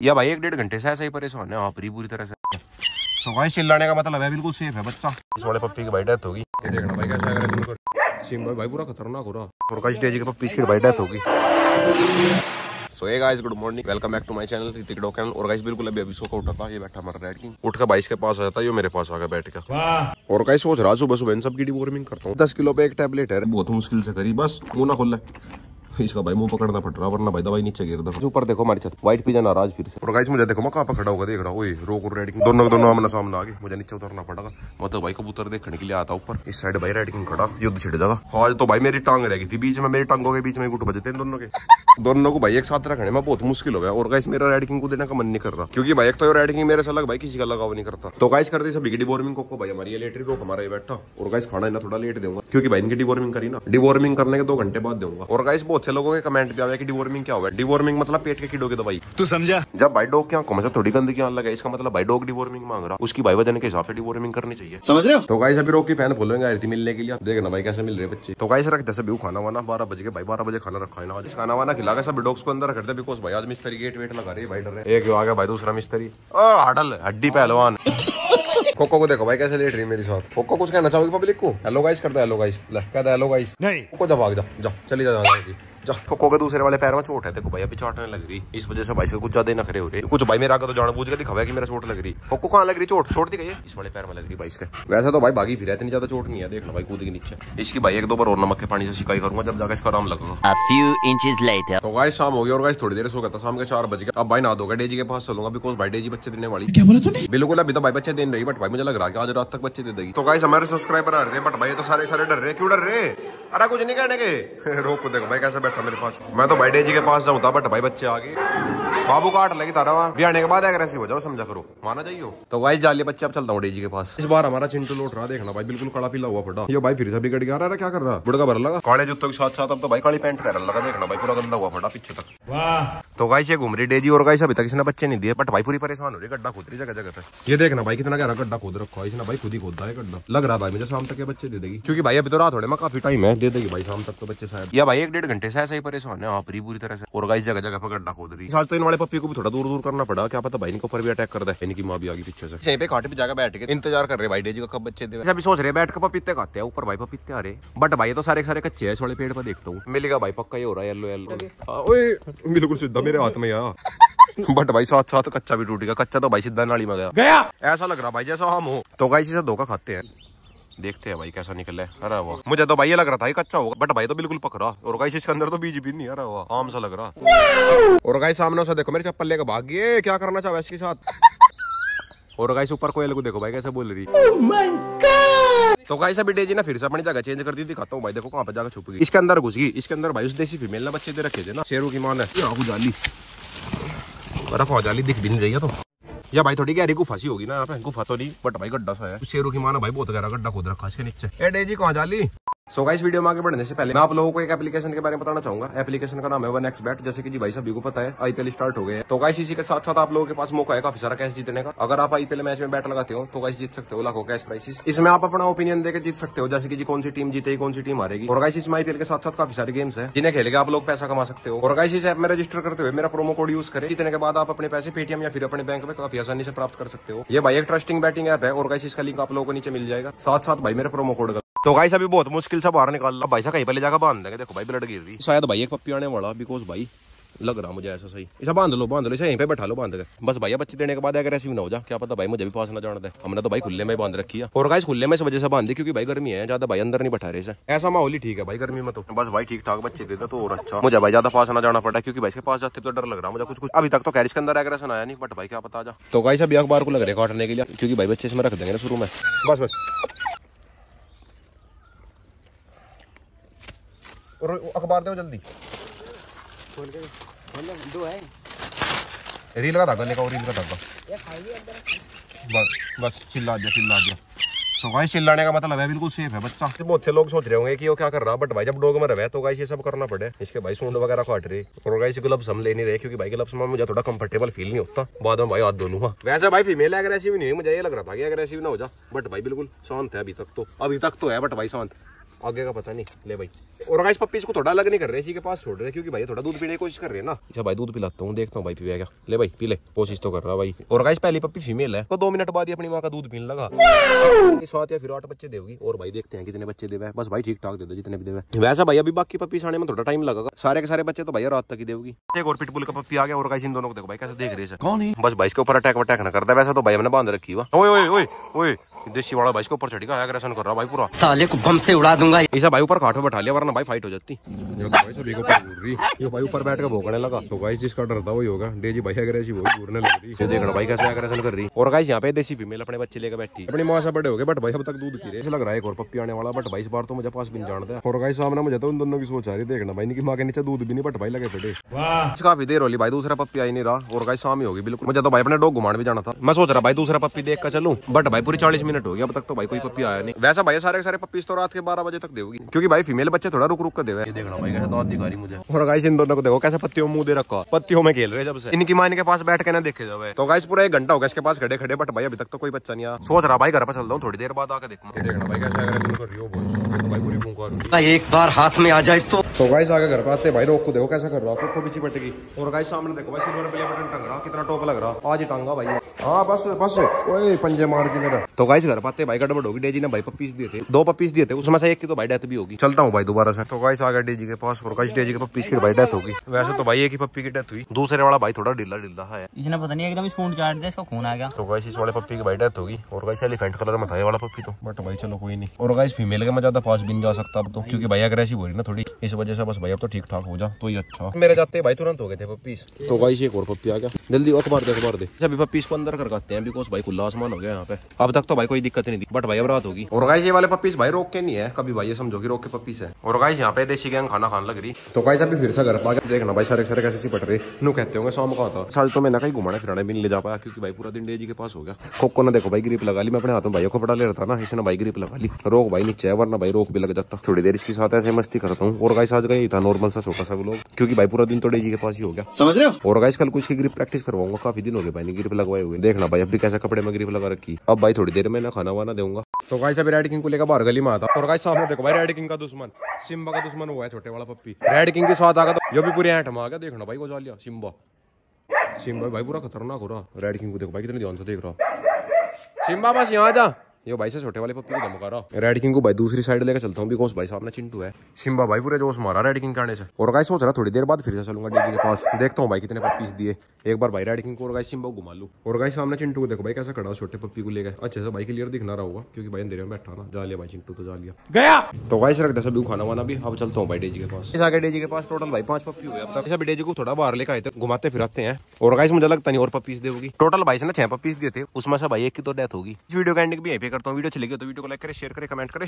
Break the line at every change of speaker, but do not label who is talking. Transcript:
या भाई एक डेढ़ घंटे से ऐसा ही परेशान है हाँ पूरी तरह से। सवाई चिल्लाने का मतलब है बिल्कुल सेफ़ है बच्चा। इस वाले पप्पी की भाई डेथ होगी। देखना भाई कैसा अगर सिम भाई भाई पूरा खतरनाक हो रहा। और का स्टेज के पप्पी की भाई डेथ होगी। So hey guys good morning welcome back to my channel Hrithik डॉकन और गाइस बिल्कुल अभी अभी सो का उठा था ये बैठा हमारा रेड किंग उठ कर बाइस के पास आया था ये मेरे पास आ गया। बैठ कर और गाइस सोच रहा सुबह सुबह इन सब की डिवॉर्मिंग करता हूँ। दस किलो पे एक टैबलेट है। बहुत मुश्किल से करी बस मुँह ना खोल इसका भाई मुँह पकड़ना पड़ रहा वरना भाई दवाई नीचे गिर दो ऊपर देखो हमारी छत व्हाइट पिजन नाराज़ फिर से। और गाइस मुझे देखो मैं कहाँ पे खड़ा होगा देख रहा हूँ ओए रोक और रेडिंग दोनों दोनों आमने सामने आ गए। मुझे नीचे उतरना पड़ेगा। मैं तो भाई कबूतर देखने के लिए आता ऊपर। इस साइड भाई रेडिंग खड़ा युद्ध छिड़ जाएगा। आज तो भाई मेरी टांग रह गई थी बीच में मेरी टांगों के बीच में गुट बजते हैं दोनों के। दोनों को भाई एक साथ रखने में बहुत मुश्किल हो गया। और गाइस मेरा रेडिंग को देने का मन नहीं कर रहा। क्योंकि भाई एक तो रेडिंग मेरे से अलग भाई किसी का लगाव नहीं करता। तो गाइस करते सभी डिवॉर्मिंग को भाई हमारी ये लेटरी रोक हमारा ये बैठा। और गाइस खाना इतना थोड़ा लेट दूँगा क्योंकि भाई इनकी डिवॉर्मिंग करी ना। डिवॉर्मिंग करने के दो घंटे बाद दूँगा और गाइस बहुत से लोगों के कमेंट भी आया कि डिवॉर्मिंग क्या हुआ? डिवॉर्मिंग मतलब पेट के कीड़ों की दवाई।
तू समझा?
जब भाई डॉग क्या आँखों से थोड़ी गंदगी आने लगा इसका मतलब भाई डॉग डिवॉर्मिंग मांग रहा उसकी भाई वज़न के हिसाब से डिवॉर्मिंग करनी चाहिए।
समझ रहे हो?
तो गाइस अभी रोक की फ़ैन खोलेंगे आई थी मिलने के लिए। देखना भाई कैसे मिल रहे बच्चे। तो गाइस रख जैसे भी खाना वाना बारह बजे भाई बारह बजे खाना रखा है ना आज। खाना वाना खिला सब डॉग्स को अंदर करते बिकॉज़ भाई आज मिस्त्री गेट वेट लगा रही है भाई डर रहे एक आ गया भाई दूसरा मिस्त्री। ओ हडल हड्डी पहलवान। कोको को देखो भाई कैसे लेट रही है मेरे साथ। कोको कुछ कहना चाहोगे पब्लिक को? हेलो गाइस करता हेलो गाइस ले कहता हेलो गाइस
नहीं।
कोको जा भाग जा जा चली जा जा। जा कोको के दूसरे वाले पैर में चोट है देखो भाई अभी चाटने लग रही। इस वजह से भाई से कुछ ज़्यादा ही नखरे हो रहे। कुछ भाई मेरा आगे तो जान बूझ के दिखावा कि मेरा चोट लग रही। कोको कहाँ लग रही? चोट छोड़ दी गई है? इस वाले पैर में लग रही भाई इसके। वैसे तो भाई भागी फिर इतनी ज़्यादा चोट नहीं है देख लो भाई कूद के नीचे। इसकी भाई एक दो बार और नमक के पानी से शिकाई करूँगा जब जाकर इसका आराम लगेगा।
A few inches
तो गाइस शाम हो गई और गाइस थोड़ी देर सो गया था शाम के चार बज गए। अब भाई ना दोगे डेजी के पास चलूँगा बिकॉज़ भाई डेजी बच्चे देने वाली।
क्या बोला तूने?
बिल्कुल अभी तो भाई बच्चे देने रही बट भाई मुझे लग रहा है आज रात तक बच्चे दे देगी। तो गाइस हमारे सब्सक्राइबर आ रहे थे बट भाई तो सारे सारे डर रहे क्यों डर रहे अरे कुछ नहीं कहने के। रोक को देखो भाई कैसे बैठा मेरे पास। मैं तो भाई डेजी के पास जाऊँ था बट भाई बच्चे आ गए। बाबू काट लगी तारा वहाँ भी के बाद अग्रेसिव हो जाओ समझा करो। माना जाइयो। तो गाइस जालिए बच्चे अब चलता हूँ डेजी के पास। इस बार हमारा चिंटू लौट रहा देखना भाई बिल्कुल कड़ा पीला हुआ पड़ा ये भाई फिर से बिगड़ गया रहा क्या कर रहा? बुड़का भर लगा। काले जूतों के साथ साथ अब तो भाई काली पैंट पहन लगा देखना भाई पूरा गंदा हुआ पड़ा पीछे तक। तो गाइस ये घूम रही डेजी और गाइस अभी तक इसने बच्चे नहीं दिए बट भाई पूरी परेशान हो रही गड्ढा खोद रही जगह जगह पे। ये देखना भाई कितना गहरा गड्ढा खोद रखा है इसने भाई खुद ही खोदा है गड्ढा। लग रहा भाई मुझे शाम तक ये बच्चे दे देगी। क्योंकि भाई अभी तो रात थोड़े में काफ़ी टाइम है दे देगी भाई शाम तक तो बच्चे शायद। या भाई एक डेढ़ घंटे से ऐसा ही परेशान है आप पूरी पूरी तरह से। और गाइस जगह जगह पर गड्ढा खोद रही। साल तो इन वाले पप्पी को भी थोड़ा दूर दूर करना पड़ा। क्या पता भाई इनके ऊपर भी अटैक कर दे इनकी माँ भी आ गई पीछे से। पे खाटे पे जाकर बैठ के इंतज़ार कर रहे भाई डेजी का कब बच्चे दे अभी सोच रहे बैठ के पपीते खाते हैं ऊपर भाई पपीते आ रहे बट भाई तो सारे सारे कच्चे हैं इस वाले पेड़ पर देखता हूँ। मिलेगा भाई पक्का ये हो रहा है येलो येलो बिल्कुल सीधा मेरे हाथ में यार बट भाई साथ साथ कच्चा भी टूट गया। कच्चा तो भाई सीधा नाली में गया।
गया!
ऐसा लग रहा भाई जैसा हम हो। तो गाइस इसे धोखा खाते हैं। देखते हैं भाई कैसा निकले अरे वाह। मुझे तो भाई ये लग रहा था कच्चा होगा बट भाई तो बिल्कुल पक रहा और गाइस इसके अंदर तो बीज भी नहीं अरे वाह आम सा लग रहा। और गाइस सामने से देखो मेरे चप्पल लेकर भाग गए। क्या करना चाहे इसके साथ? और गाइस ऊपर कोयल को देखो भाई कैसे बोल रही। तो गाइस अभी डेजी ना फिर से अपनी जगह चेंज कर दी दिखाता हूँ भाई। देखो कहाँ पे जाकर छुप गई। इसके अंदर घुस गई। इसके अंदर भाई उस देसी फीमेल ने बच्चे दे रखे थे ना। शेरों की मान है जाली। बर्फ़ हो जाली दिख भी नहीं रही है तो। या भाई थोड़ी गहरी गुफा सी होगी ना यहाँ पे गुफा तो नहीं बट भाई गड्ढा सा है। शेरों की माना भाई बहुत गहरा गड्ढा खोद रखा इसके नीचे। ए डेजी कहाँ जाली सो so गाइस वीडियो में आगे बढ़ने से पहले मैं आप लोगों को एक एप्लीकेशन के बारे में बताना चाहूँगा। एप्लीकेशन का नाम है वन एक्स बैट जैसे कि जी भाई सभी को पता है आईपीएल स्टार्ट हो गए तो गाइस इसी के साथ साथ आप लोगों के पास मौका है काफ़ी सारा कैश जीतने का। अगर आप आईपीएल मैच में बैट लगाते हो तो गाइस जीत सकते हो लाखों कैश प्राइसेस इसमें आप अपना ओपिनियन देकर जीत सकते हो, जैसे कि जी कौन सी टीम जीतेगी, कौन सी टीम हारेगी। और गाइस इसमें आईपीएल के साथ साथ काफ़ी सारे गेम्स है, जिन्हें खेलेगा आप लोग पैसा कमा सकते हो। और गाइस इस ऐप में रजिस्टर करते हुए मेरा प्रोमो कोड यूज़ करें। जीतने के बाद आप अपने पैसे पेटीएम या फिर अपने बैंक में काफ़ी आसानी से प्राप्त कर सकते हो। ये भाई एक ट्रस्टिंग बैटिंग ऐप है। और गाइस इसका लिंक आप लोगों को नीचे मिल जाएगा। साथ साथ भाई, मेरे प्रोमो कोड का तो गाइस अभी बहुत मुश्किल से बाहर निकाल भाई साहब कहीं पहले जाकर बाँध देंगे। देखो भाई ब्लड गिर रही। शायद भाई एक पप्पी आने वाला बिकॉज़ भाई लग रहा मुझे ऐसा सही। इसे बाँध लो बाँध लो इसे यहीं पे बैठा लो बाँध के। बस भैया बच्चे देने के बाद अगर ऐसी ना हो जा क्या पता भाई मुझे भी पास ना जाना दे। हमने तो भाई खुले में बाँध रखी है। और गाइस खुले में इस वजह से बाँध दी क्योंकि भाई गर्मी है ज़्यादा भाई अंदर नहीं बैठा रहे ऐसा माहौल ही ठीक है भाई गर्मी में तो। बस भाई ठीक ठाक बच्चे देते तो और अच्छा। मुझे भाई ज़्यादा पास ना जाना पड़ा क्योंकि भाई के पास जाते तो डर लग रहा मुझे कुछ कुछ अभी तक तो कैरिस के अंदर एग्रेशन आया नहीं बट भाई क्या पता जा। तो गाइस अभी अखबार को लग रहे काटने के लिए क्योंकि भाई बच्चे इसमें रख देंगे ना शुरू में। बस बस। और अखबार दो जल्दी।
दो है।
रील का धागा लेकर रील का धागा बस बस चिल्ला दिया चिल्ला दिया। तो गाइस चिल्लाने का मतलब है बिल्कुल सेफ़ है बच्चा। बहुत से लोग सोच रहे होंगे कि वो क्या कर रहा है बट भाई जब डॉग में रहे तो गाइस ये सब करना पड़े। इसके भाई सूंड वगैरह काट रहे। और गाइस ग्लव्स हम ले नहीं रहे क्योंकि भाई ग्लव्स में मुझे थोड़ा कंफर्टेबल फील नहीं होता। बाद में भाई हाथ धो लूँगा। वैसे भाई फीमेल एग्रेसिव नहीं है मुझे ये लग रहा था कि एग्रेसिव ना हो जा। बट भाई बिल्कुल शांत है अभी तक तो। अभी तक तो है बट भाई शांत। आगे का पता नहीं। ले भाई। और गाइस पप्पी इसको थोड़ा अलग नहीं कर रहे इसी के पास छोड़ रहे क्योंकि भाई थोड़ा दूध पीने की कोशिश कर रहे हैं ना। अच्छा भाई दूध पिलाता हूँ देखता हूँ भाई पीएगा ले भाई पी ले। कोशिश तो कर रहा भाई। और गाइस पहली पप्पी फीमेल है। तो दो मिनट बाद ही अपनी माँ का दूध पीने लगा। सात या फिर आठ बच्चे देगी और भाई देखते हैं कितने बच्चे देवे। बस भाई ठीक ठाक दे दो जितने भी देवे। वैसा भाई अभी बाकी पप्पी आने में थोड़ा टाइम लगेगा। सारे के सारे बच्चे तो भाई रात तक ही देगी एक और पिटबुल का पप्पी आ गया और गाइस इन दोनों को देखो भाई कैसे देख रहे हैं कौन है? बस भाई इसके ऊपर अटैक वटैक ना करता वैसा तो भाई हमने बाँध रखी हुआ ओए ओए ओए ओए। देसी वाला भाई इसके ऊपर चढ़ी का एग्रेशन कर रहा भाई पूरा।
साले को बम से उड़ा दूँगा।
ऐसा भाई ऊपर खाटो बैठा लिया वरना भाई फाइट हो जाती। भाई सभी को ऊपर रही। ये भाई ऊपर बैठ के भोगने लगा। तो गाइस जिसका डर था वही होगा। डेजी भाई अग्रेसिव हो घूरने लग रही। ये देखना भाई कैसे अग्रेशन कर रही। और गाइस यहाँ पे देसी फीमेल अपने बच्चे लेकर बैठी। अपनी माँ से बड़े हो गए बट भाई अब तक दूध पी रहे। ऐसा लग रहा है एक और पप्पी आने वाला बट भाई इस बार तो मुझे पास भी नहीं जानता। और गाइस सामने मुझे तो उन दोनों की सोच आ रही देखना भाई इनकी माँ के नीचे दूध भी नहीं बट भाई लगे पड़े काफ़ी देर होली भाई दूसरा पप्पी आई नहीं रहा। और गाइस शाम ही होगी बिल्कुल। मुझे तो भाई अपने डॉग घुमाने भी जाना था। मैं सोच रहा भाई दूसरा पप्पी देख कर चलूँ। बट भाई पूरी चालीस मिनट हो गया अब तक तो भाई कोई पप्पी आया नहीं। वैसा भाई सारे के सारे पप्पीज तो रात के बारह बजे तक देगी क्योंकि भाई फीमेल बच्चे थोड़ा रुक रुक कर देवे। देखना भाई कैसे दांत दिखा रही मुझे। और गाइस इन दोनों को देखो कैसे पत्तियों मुँह दे रखा। पत्तियों में खेल रहे जब से। इनकी माँ के पास बैठ के ना देखे जावे। तो गाइस पूरा एक घंटा हो गया इसके पास खड़े खड़े बट भाई अभी तक तो कोई बच्चा नहीं आया। सोच रहा भाई घर पर चल रहा हूँ थोड़ी देर बाद आके देखूँ। देखना भाई कैसे पूरी
एक बार हाथ में आ जाए तो
तो गाइस आगे घर पे आते भाई रोक को देखो कैसा कर रहा है। तो पीछे पटेगी और गाइस सामने देखो भाई सिल्वर प्ले बटन टंग रहा कितना टॉप लग रहा आज ही टांगा भाई। हाँ बस बस। ओए पंजे मार के मेरा। तो गाइस घर पाते भाई गड़बड़ होगी डेजी ने भाई पप्पीस दिए थे। दो पप्पीस दिए थे। उसमें से एक की तो भाई डेथ भी होगी। चलता हूँ भाई दोबारा से। तो गाइस आ गया डेजी के पास। और गाइस डेजी के पप्पीस की भाई डेथ होगी। वैसे तो भाई एक ही पप्पी की डेथ हुई। दूसरे वाला भाई थोड़ा ढीला ढीला है।
इसने पता नहीं एकदम सूंड चाट दिया इसका खून आ गया।
तो गाइस इस वाले पप्पी की भाई डेथ होगी। और गाइस एलिफेंट कलर में था ये वाला पप्पी तो। बट भाई चलो कोई नहीं। और गाइस फीमेल के मैं ज़्यादा पास भी नहीं जा सकता अब तो क्योंकि भाई अग्रेसिव हो रही ना थोड़ी इस वजह से बस भाई अब तो ठीक ठाक हो जा तो ही अच्छा। मेरे जाते भाई तुरंत हो गए थे पप्पीस तो भाई एक और पप्पी आ गया। जल्दी अखबार दे अखबार दे। सभी पप्पीस को अंदर कर करते हैं बिकॉज़ भाई खुला आसमान हो गया यहाँ पे। अब तक तो भाई कोई दिक्कत नहीं थी बट भाई अब रात होगी। और गाइस ये वाले पप्पीस भाई रोक के नहीं है कभी भाई ये समझो कि रोक के पप्पीस है। और गाइस यहाँ पे देसी गैंग खाना खाने लग रही। तो गाइस अभी फिर से घर पा देखना भाई सारे सारे कैसे चिपट रहे। नु कहते होंगे शाम का था। साल तो मैं ना कहीं घुमाने फिराने भी नहीं ले जा पाया क्योंकि भाई पूरा दिन डेजी के पास हो गया। खोको ने देखो भाई ग्रिप लगा ली। मैं अपने हाथों भाइयों को पटा ले रहा था ना इसने भाई ग्रिप लगा ली। रोक भाई नीचे है वरना भाई रोक भी लग जाता। थोड़ी देर इसके साथ ऐसे मस्ती करता हूँ। और गाइस आज का ही था नॉर्मल सा छोटा सा लोग क्योंकि भाई पूरा दिन तो डेजी के पास ही हो गया।
समझ रहे हो?
और गाइस कल कुछ की ग्रिप प्रैक्टिस करवाऊँगा। काफ़ी दिन हो गए भाई ने ग्रिप लगवाए हुए। देखना भाई अब भी कैसे कपड़े में ग्रिप लगा रखी। अब भाई थोड़ी देर में ना खाना वाना दूँगा तो गाइस अभी रेड किंग को लेकर बाहर गली में आता और गाइस सामने देखो भाई रेड किंग का दुश्मन सिम्बा का दुश्मन हुआ है छोटे वाला पप्पी। रेड किंग के साथ आ गया तो ये भी पूरे ऐंठ में आ गया। देखना भाई को जा लिया सिम्बा सिम्बा भाई पूरा खतरनाक हो रहा। रेड किंग को देखो भाई कितने ध्यान से देख रहा सिम्बा बस यहाँ जा। ये भाई से छोटे वाले पप्पी को धमका रहा रेड किंग को भाई दूसरी साइड लेकर चलता हूँ बिकॉज़ भाई साहब ने चिंटू है। सिम्बा भाई पूरे जोश मारा रेड किंग के आने से। और गाइस सोच रहा थोड़ी देर बाद फिर से चलूँगा डीजी के पास। देखता हूँ भाई कितने पप्पीस दिए। एक बार भाई रेड किंग को और गाइस सिम्बा घुमा लूँ। और गाइस सामने चिंटू को देखो भाई कैसा खड़ा छोटे पप्पी को लेकर। अच्छे से भाई क्लियर दिखना रहा होगा क्योंकि भाई अंधेरे में बैठा ना। जा लिया भाई चिंटू तो जा लिया।
गया!
तो गाइस रख दे सभी खाना वाना भी। अब चलता हूँ भाई डेजी के पास। इस आगे डेजी के पास टोटल भाई पाँच पप्पी हुए। अब तक सभी डेजी को थोड़ा बाहर लेकर आए थे घुमाते फिराते हैं। और गाइस मुझे लगता नहीं और पप्पीस देगी टोटल भाई से ना छह पप्पीस दिए थे उसमें से भाई एक की तो डेथ होगी। इस वीडियो का एंडिंग भी यहीं पे करता हूँ वीडियो अच्छी लगी तो वीडियो को लाइक करें शेयर करें कमेंट करे।